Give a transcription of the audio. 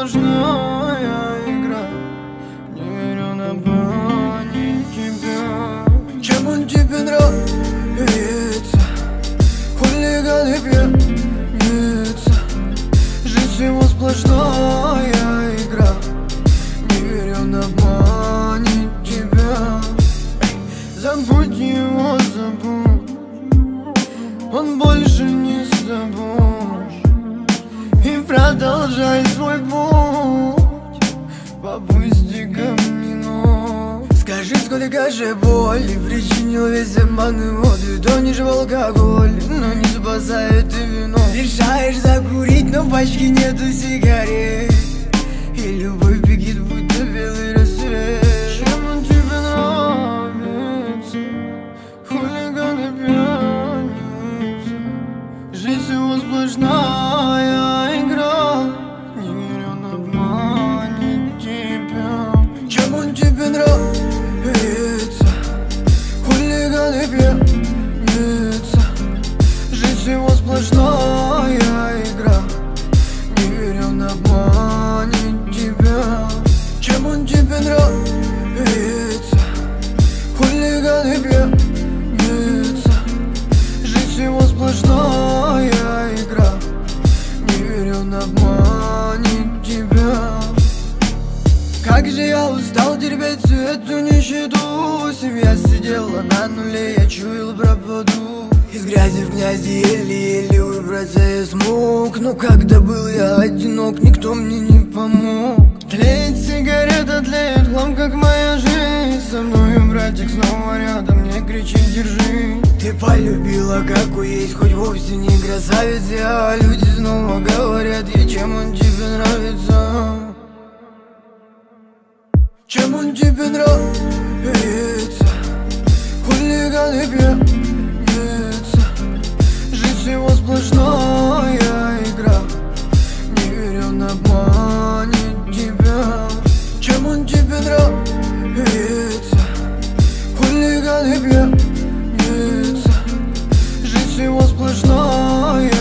сложная игра. Не верю на бане тебя. Чем он тебе нравится? Хулиган и пьяница. Жизнь его сплошная игра. Не верю на бане тебя. Забудь его, забудь. Он больше не с тобой продолжай свой путь По пустякам не ночь. Скажи, сколько же боли Причинил весь обман и воды Тонешь в алкоголь, но не спасает и вино. Решаешь закурить, но в пачке нету сигарет И любовь бегит, будто Жизнь его сплошная игра. Не верь, он обманет тебя. Чем он тебе нравится? Хулиган и пьяница. Жизнь его сплошная игра. Не верь, он обманет тебя. Как же я устал терпеть всю эту нищету? Семья сидела на нуле, я чуял пропаду Из грязи в князи еле-еле выбраться я смог. Но когда был я одинок, никто мне не помог. Тлеет сигарета, тлеет хлам, как моя жизнь. Со мной братик снова рядом, мне кричит держи. Ты полюбила, какой есть, хоть вовсе не красавица А люди снова говорят, и чем он тебе нравится? Чем он тебе нравится? Хулиган и его сплошная игра. Не верь, он обманет тебя. Чем он тебе нравится? Хулиган и пьяница Жизнь его сплошная